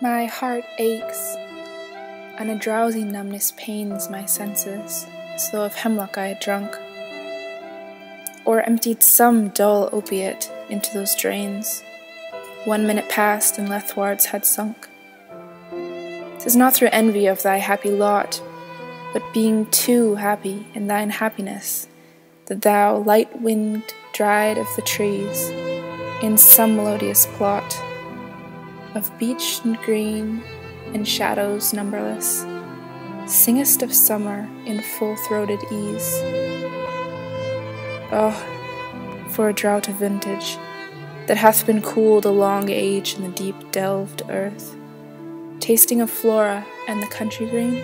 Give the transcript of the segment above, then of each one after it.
My heart aches, and a drowsy numbness pains my senses, as though of hemlock I had drunk, or emptied some dull opiate into those drains. One minute passed, and Lethe-wards had sunk. 'Tis not through envy of thy happy lot, but being too happy in thine happiness, that thou, light winged, Dryad of the trees, in some melodious plot of beech and green and shadows numberless, singest of summer in full throated ease. Oh, for a drought of vintage that hath been cooled a long age in the deep delved earth, tasting of flora and the country green,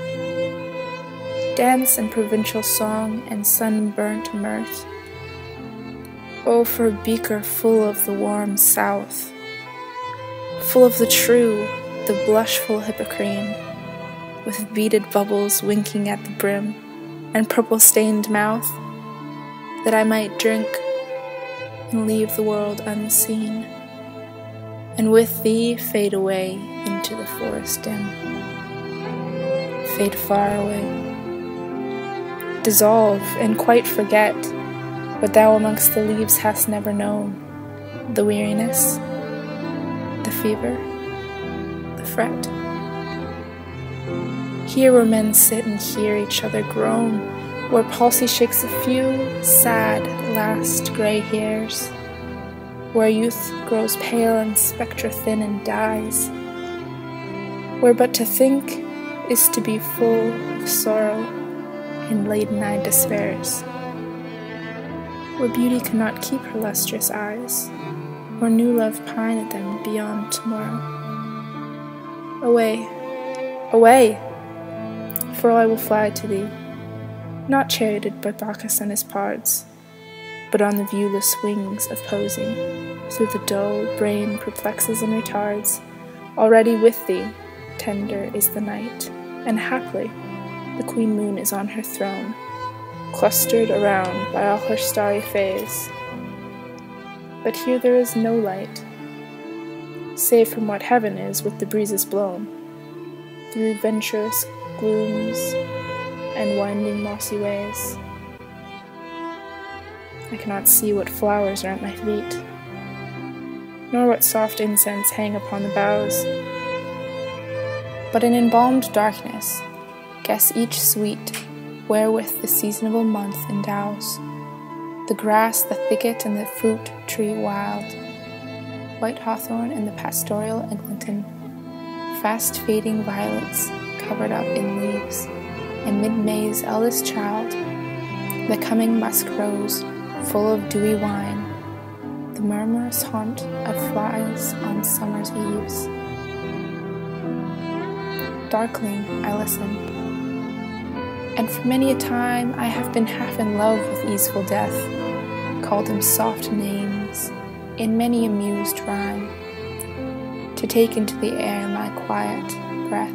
dance and provincial song and sunburnt mirth. Oh, for a beaker full of the warm south full of the true, the blushful hippocrene, with beaded bubbles winking at the brim, and purple stained mouth, that I might drink and leave the world unseen, and with thee fade away into the forest dim, fade far away, dissolve and quite forget what thou amongst the leaves hast never known, the weariness the fever, the fret. Here where men sit and hear each other groan, where palsy shakes a few sad last grey hairs, where youth grows pale and spectre thin and dies, where but to think is to be full of sorrow and laden-eyed despairs, where beauty cannot keep her lustrous eyes or new love pine at them beyond tomorrow. Away, away! For I will fly to thee, not charioted by Bacchus and his pards, but on the viewless wings of poesy, through the dull brain perplexes and retards. Already with thee, tender is the night, and haply the queen moon is on her throne, clustered around by all her starry fays but here there is no light, save from what heaven is with the breezes blown, through venturous glooms and winding mossy ways. I cannot see what flowers are at my feet, nor what soft incense hang upon the boughs, but in embalmed darkness guess each sweet wherewith the seasonable month endows the grass, the thicket, and the fruit tree wild, white hawthorn and the pastoral eglantine, fast fading violets covered up in leaves, and mid May's eldest child, the coming musk rose, full of dewy wine, the murmurous haunt of flies on summer's eves. Darkling, I listen, and for many a time I have been half in love with easeful death called them soft names in many amused rhyme, to take into the air my quiet breath.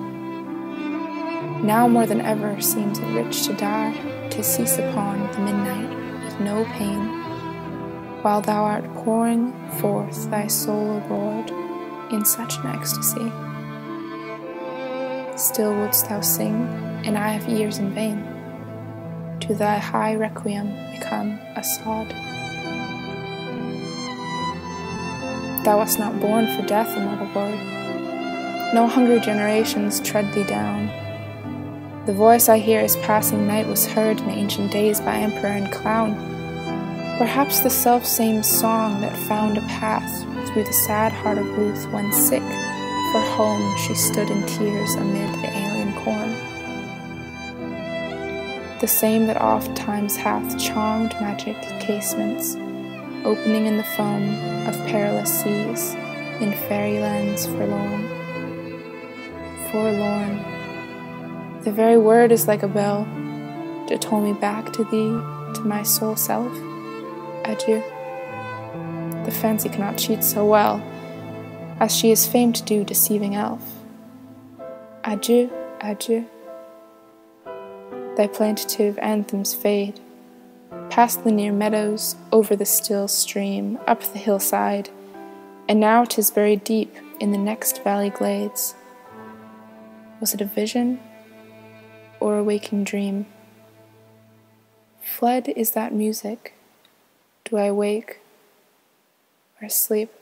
Now more than ever seems it rich to die, to cease upon the midnight with no pain, while thou art pouring forth thy soul, abroad in such an ecstasy. Still wouldst thou sing, and I have ears in vain, to thy high requiem become a sod. Thou wast not born for death, immortal Lord. No hungry generations tread thee down. The voice I hear as passing night was heard in ancient days by emperor and clown. Perhaps the self same song that found a path through the sad heart of Ruth when sick for home she stood in tears amid the alien corn. The same that oft times hath charmed magic casements opening in the foam of perilous seas, in fairylands forlorn. Forlorn. The very word is like a bell to toll me back to thee, to my sole self. Adieu. The fancy cannot cheat so well as she is famed to do deceiving elf. Adieu, adieu. Thy plaintive anthems fade past the near meadows, over the still stream, up the hillside, and now 'tis buried deep in the next valley glades. Was it a vision or a waking dream? Fled is that music. Do I wake or sleep?